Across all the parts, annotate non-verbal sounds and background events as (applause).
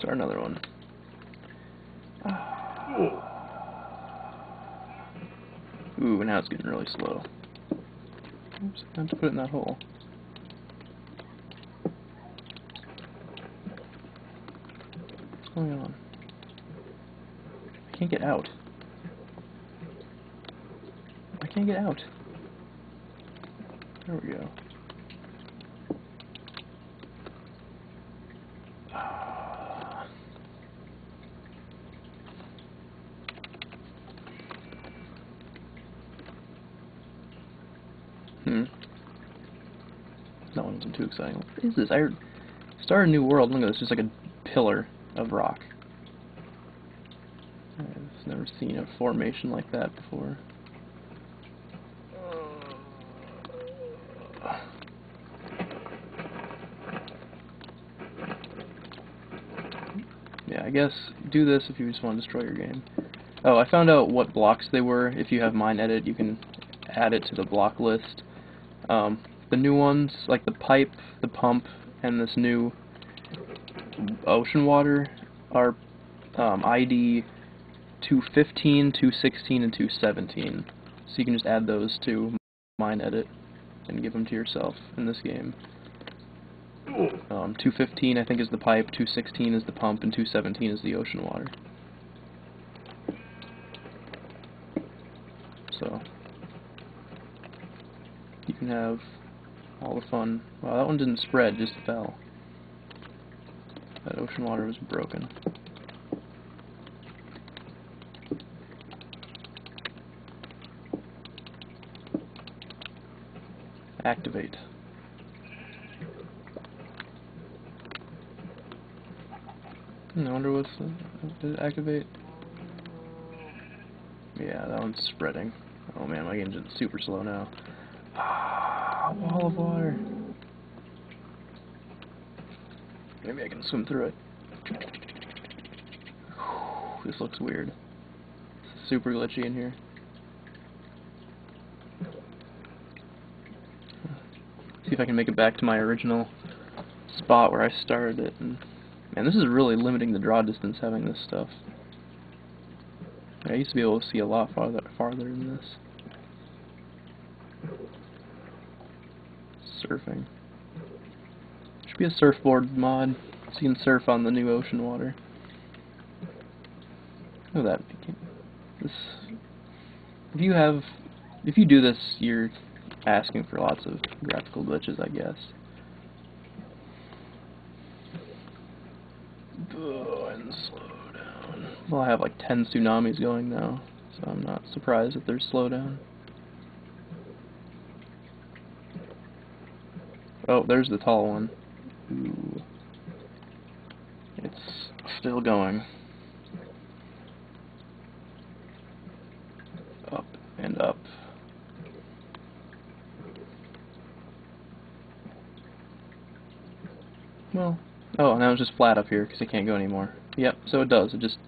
Start another one. Ooh, now it's getting really slow. Oops, I have to put it in that hole. What's going on? I can't get out. I can't get out. There we go. Ah. Hmm. Too exciting. What is this? I start a new world. Look at this. Just like a pillar of rock. I've never seen a formation like that before. Yeah, I guess do this if you just want to destroy your game. Oh, I found out what blocks they were. If you have mine edit, you can add it to the block list. Um, the new ones, like the pipe, the pump, and this new ocean water, are um, ID 215, 216, and 217. So you can just add those to mine edit and give them to yourself in this game. Um, 215 I think is the pipe, 216 is the pump, and 217 is the ocean water. So, you can have all the fun. Wow, that one didn't spread, just fell. That ocean water was broken. Activate. Hmm, I wonder what's the, did it activate? Yeah, that one's spreading. Oh man, my game's super slow now. Ah, wall of water. Maybe I can swim through it. (sighs) This looks weird. Super glitchy in here. See if I can make it back to my original spot where I started it. And Man, this is really limiting the draw distance having this stuff. I used to be able to see a lot farther farther than this. Surfing. Should be a surfboard mod, so you can surf on the new ocean water. At that. This, if you have, if you do this, you're asking for lots of graphical glitches, I guess. Oh, and slow down. Well, I have like 10 tsunamis going now, so I'm not surprised that there's slowdown. Oh, there's the tall one. Ooh. It's still going. Up and up. Well, Oh, now it's just flat up here because it can't go anymore. Yep, so it does. It just,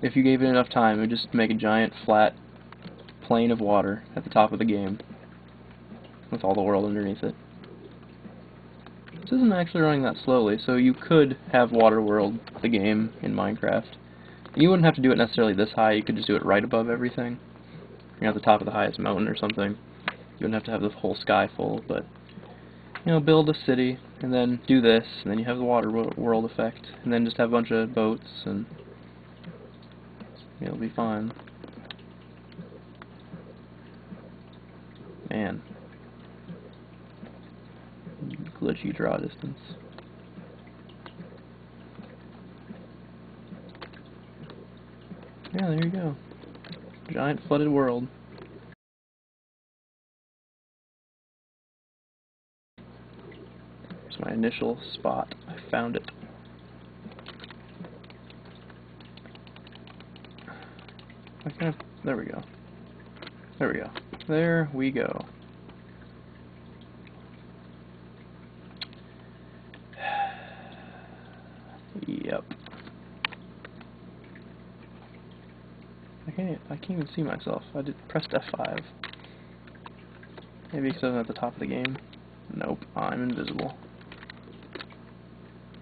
if you gave it enough time, it would just make a giant flat plane of water at the top of the game with all the world underneath it. This isn't actually running that slowly, so you could have Waterworld, the game, in Minecraft. You wouldn't have to do it necessarily this high, you could just do it right above everything. You're at the top of the highest mountain or something. You wouldn't have to have the whole sky full, but you know, build a city, and then do this, and then you have the water world effect, and then just have a bunch of boats, and it'll be fine. Man. Glitchy draw distance. Yeah, there you go. Giant flooded world. It's my initial spot. I found it. I kind of, there we go. There we go. There we go. I can't, I can't even see myself. I did pressed F5. Maybe because I'm at the top of the game. Nope, I'm invisible.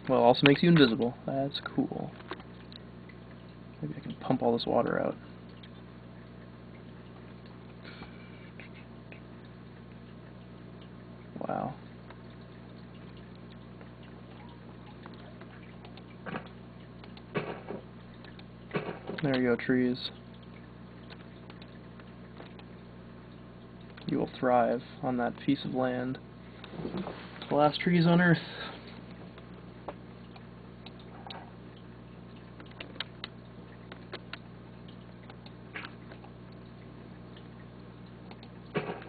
Well, also makes you invisible. That's cool. Maybe I can pump all this water out. Wow. There you go, trees. You will thrive on that piece of land. The last trees on Earth.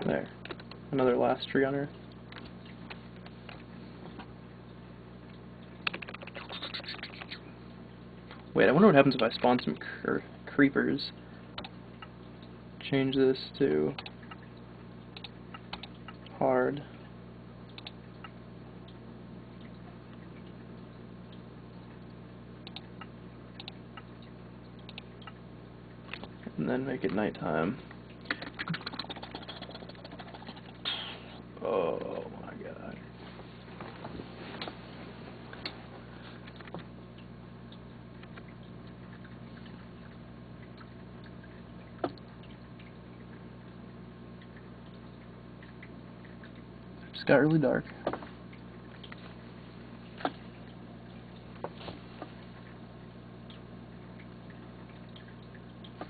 There. Another last tree on Earth. Wait, I wonder what happens if I spawn some cre creepers. Change this to hard. And then make it nighttime. Oh my god. just got really dark.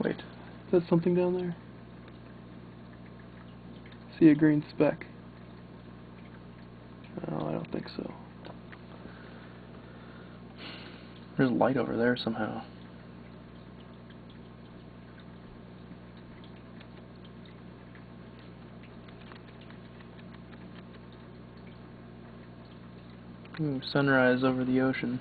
Wait, is that something down there? See a green speck. No, I don't think so. There's light over there somehow. Ooh, sunrise over the ocean.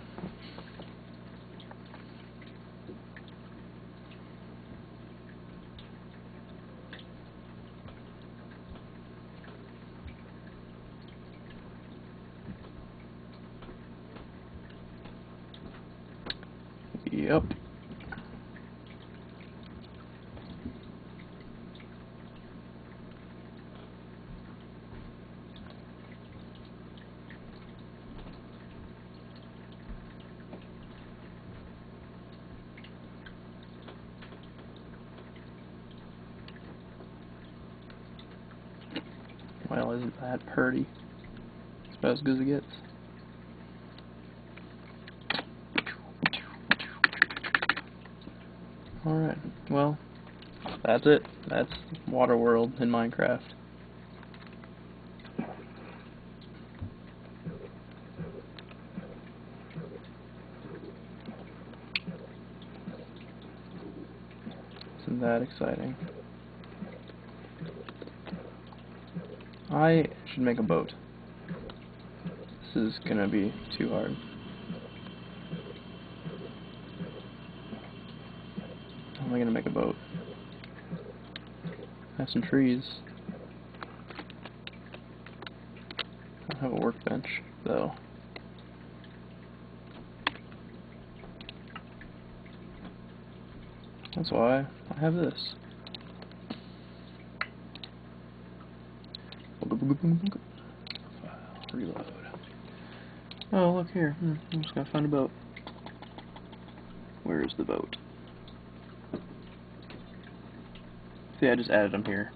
Yep. Well, isn't that pretty? It's about as good as it gets. Alright, well, that's it. That's Waterworld in Minecraft. Isn't that exciting? I should make a boat. This is gonna be too hard. Am gonna make a boat? Have some trees. I don't have a workbench, though. That's why I have this. Reload. Oh, look here. Hmm, I'm just gonna find a boat. Where is the boat? See, I just added them here.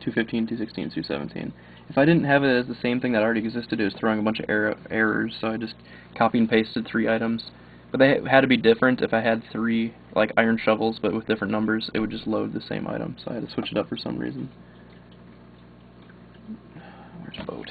215, 216, 217. If I didn't have it as the same thing that already existed, it was throwing a bunch of error errors, so I just copy and pasted three items. But they had to be different. If I had three, like, iron shovels, but with different numbers, it would just load the same item, so I had to switch it up for some reason. Where's boat?